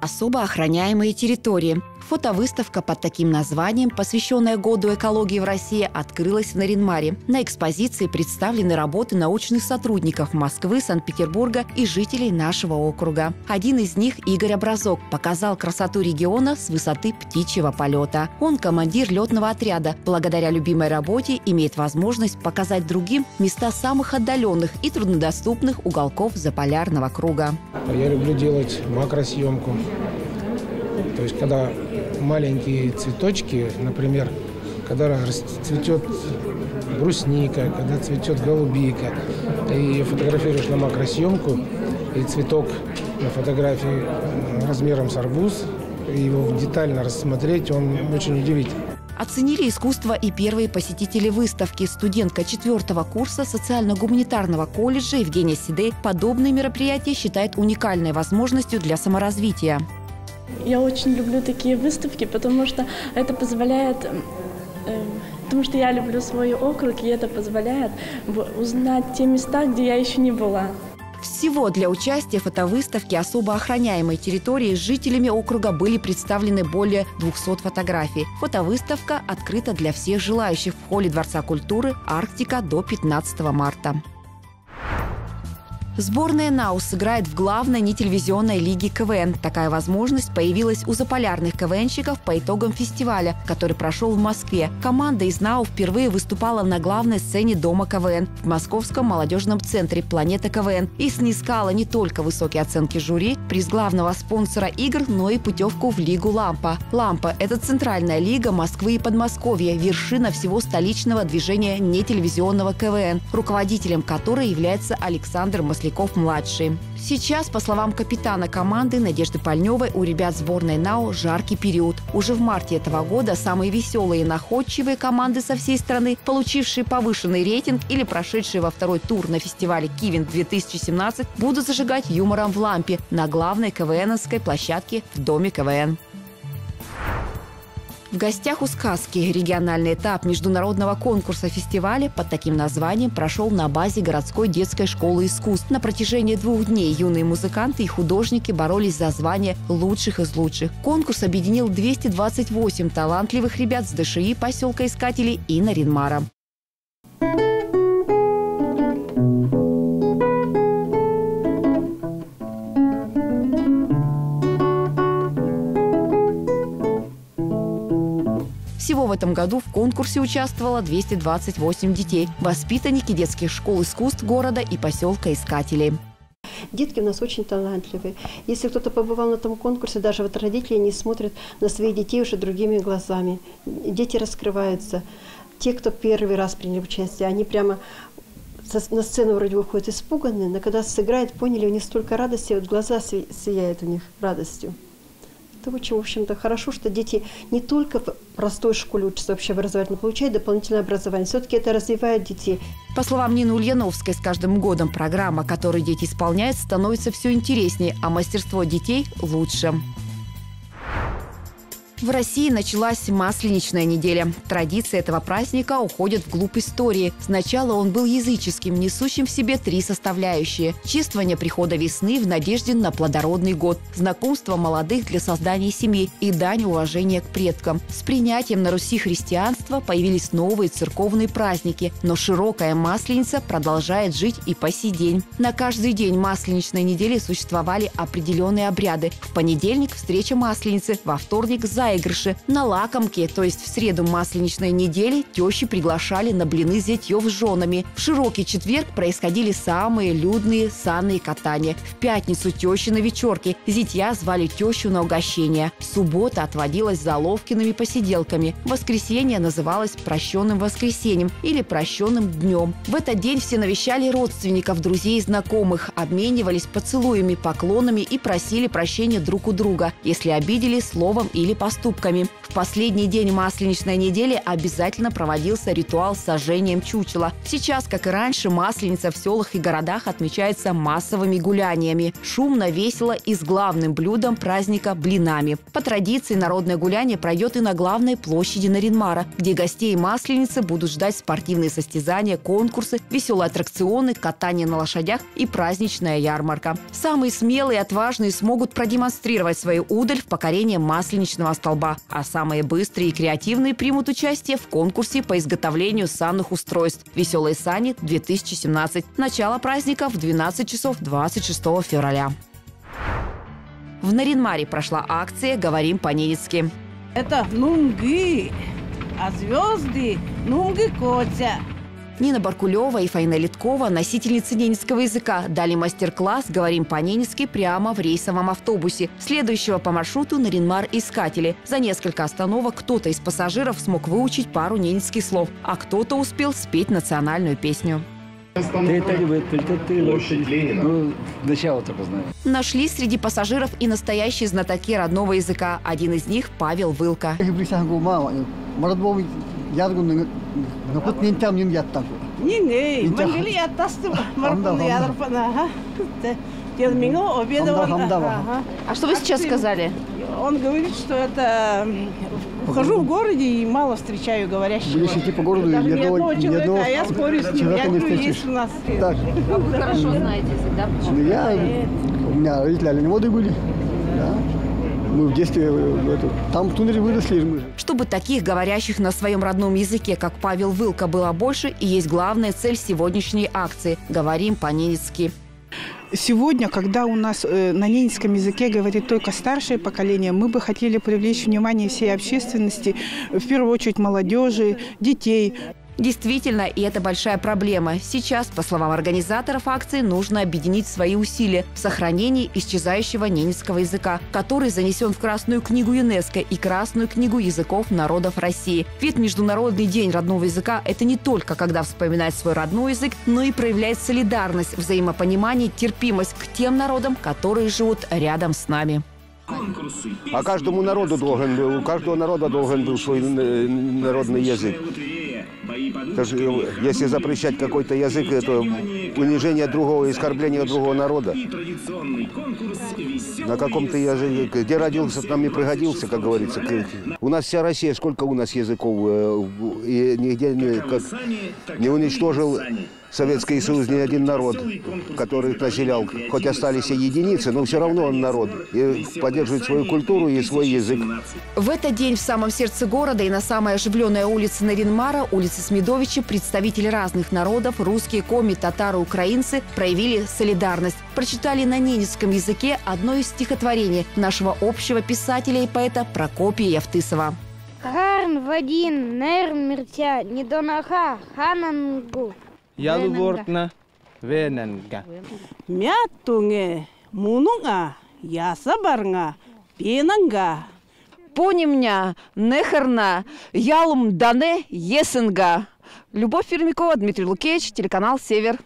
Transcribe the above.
Особо охраняемые территории. Фотовыставка под таким названием, посвященная году экологии в России, открылась на Ринмаре. На экспозиции представлены работы научных сотрудников Москвы, Санкт-Петербурга и жителей нашего округа. Один из них, Игорь Образок, показал красоту региона с высоты птичьего полета. Он командир летного отряда. Благодаря любимой работе имеет возможность показать другим места самых отдаленных и труднодоступных уголков заполярного круга. Я люблю делать макросъемку. То есть, когда маленькие цветочки, например, когда расцветет брусника, когда цветет голубика, и фотографируешь на макросъемку, и цветок на фотографии размером с арбуз, и его детально рассмотреть, он очень удивительный. Оценили искусство и первые посетители выставки. Студентка четвертого курса социально-гуманитарного колледжа Евгения Сидей подобные мероприятия считает уникальной возможностью для саморазвития. Я очень люблю такие выставки, потому что это позволяет э, потому что я люблю свой округ, и это позволяет узнать те места, где я еще не была. Всего для участия в фотовыставке особо охраняемой территории с жителями округа были представлены более 200 фотографий. Фотовыставка открыта для всех желающих в холле Дворца культуры «Арктика» до 15 марта. Сборная НАУ сыграет в главной нетелевизионной лиге КВН. Такая возможность появилась у заполярных КВНщиков по итогам фестиваля, который прошел в Москве. Команда из НАУ впервые выступала на главной сцене Дома КВН в Московском молодежном центре «Планета КВН» и снискала не только высокие оценки жюри, приз главного спонсора игр, но и путевку в Лигу «Лампа». «Лампа» – это центральная лига Москвы и Подмосковья, вершина всего столичного движения нетелевизионного КВН, руководителем которой является Александр Масляков Масляков-младший. Сейчас, по словам капитана команды Надежды Пальневой, у ребят сборной НАУ жаркий период. Уже в марте этого года самые веселые и находчивые команды со всей страны, получившие повышенный рейтинг или прошедшие во второй тур на фестивале «Кивин-2017», будут зажигать юмором в лампе на главной КВНовской площадке в Доме КВН. В гостях у сказки региональный этап международного конкурса фестиваля под таким названием прошел на базе городской детской школы искусств. На протяжении двух дней юные музыканты и художники боролись за звание лучших из лучших. Конкурс объединил 228 талантливых ребят с ДШИ поселка Искателей и Наринмара. Всего в этом году в конкурсе участвовало 228 детей, воспитанники детских школ искусств города и поселка Искателей. Детки у нас очень талантливые. Если кто-то побывал на этом конкурсе, даже вот родители не смотрят на своих детей уже другими глазами. Дети раскрываются. Те, кто первый раз приняли участие, они прямо на сцену вроде выходят испуганные, но когда сыграют, поняли, у них столько радости, вот глаза сияют у них радостью. Это очень, в общем-то, хорошо, что дети не только в простой школе учатся общеобразовательно, получают дополнительное образование. Все-таки это развивает детей. По словам Нины Ульяновской, с каждым годом программа, которую дети исполняют, становится все интереснее, а мастерство детей лучше. В России началась Масленичная неделя. Традиции этого праздника уходят вглубь истории. Сначала он был языческим, несущим в себе три составляющие. Чествование прихода весны в надежде на плодородный год, знакомство молодых для создания семьи и дань уважения к предкам. С принятием на Руси христианства появились новые церковные праздники, но широкая Масленица продолжает жить и по сей день. На каждый день Масленичной недели существовали определенные обряды. В понедельник – встреча Масленицы, во вторник – за заигрыши. На лакомке, то есть в среду масленичной недели, тещи приглашали на блины зятьев с женами. В широкий четверг происходили самые людные санные катания. В пятницу тещи на вечерке. Зятья звали тещу на угощение. Суббота отводилась заловкиными посиделками. Воскресенье называлось прощенным воскресеньем или прощенным днем. В этот день все навещали родственников, друзей и знакомых, обменивались поцелуями, поклонами и просили прощения друг у друга, если обидели словом или поступком уступками. В последний день масленичной недели обязательно проводился ритуал с сожжением чучела. Сейчас, как и раньше, масленица в селах и городах отмечается массовыми гуляниями. Шумно, весело и с главным блюдом праздника – блинами. По традиции народное гуляние пройдет и на главной площади Наринмара, где гостей масленицы будут ждать спортивные состязания, конкурсы, веселые аттракционы, катание на лошадях и праздничная ярмарка. Самые смелые и отважные смогут продемонстрировать свою удаль в покорении масленичного столба, а самые быстрые и креативные примут участие в конкурсе по изготовлению санных устройств «Веселые сани-2017». Начало праздника в 12 часов 26 февраля. В Наринмаре прошла акция «Говорим по-ненецки». Это нунги, а звезды нунги котя. Нина Баркулева и Фаина Литкова, носительницы ненецкого языка, дали мастер-класс «Говорим по-ненецки» прямо в рейсовом автобусе, следующего по маршруту Наринмар-Искатели. За несколько остановок кто-то из пассажиров смог выучить пару ненецких слов, а кто-то успел спеть национальную песню. Площадь Ленина. Ну, начало только знаю. Нашли среди пассажиров и настоящие знатоки родного языка. Один из них – Павел Вылка. Не-не, Интех- мангали я тасты Хамда, маркуны хамда. ядрпана. ага. Тел минго обедал. А что вы сейчас сказали? Он говорит, что это хожу в городе и мало встречаю говорящего. Будешь идти по городу, Даже ни одного- человека, одного а я спорю с ним. человека Я не говорю, есть у нас. Так. Вы хорошо знаете язык, да? Ну, я, у меня родители оленеводы были. Мы в детстве в эту, там в тундре выросли мы. Чтобы таких, говорящих на своем родном языке, как Павел Вылка, было больше, и есть главная цель сегодняшней акции – «Говорим по-ненецки». Сегодня, когда у нас э, на ненецком языке говорит только старшее поколение, мы бы хотели привлечь внимание всей общественности, в первую очередь молодежи, детей, Действительно, и это большая проблема. Сейчас, по словам организаторов акции, нужно объединить свои усилия в сохранении исчезающего ненецкого языка, который занесен в Красную книгу ЮНЕСКО и Красную книгу языков народов России. Ведь Международный день родного языка – это не только когда вспоминать свой родной язык, но и проявлять солидарность, взаимопонимание, терпимость к тем народам, которые живут рядом с нами. А каждому народу должен был, у каждого народа должен был свой э, народный язык. Даже, э, если запрещать какой-то язык, это унижение другого, оскорбление другого народа. На каком-то языке, где родился, там и пригодился, как говорится. У нас вся Россия, сколько у нас языков, э, и нигде не, как, не уничтожил Советский Союз ни один народ, который населял. Хоть остались и единицы, но все равно он народ. И поддерживает свою культуру и свой язык. В этот день в самом сердце города и на самой оживленной улице Наринмара, улице Смедовича, представители разных народов, русские, коми, татары, украинцы, проявили солидарность. Прочитали на ненецком языке одно из стихотворений нашего общего писателя и поэта Прокопия Явтысова. Гарн Вадин, Нерн Миртя, Недонаха, Ханангу. Ялвортна Вененга. Мятунге, мунунга, ясабарнга, пенанга. Понимня, нехерна, ялум дане есенга. Любовь Пермякова, Дмитрий Лукевич, телеканал «Север».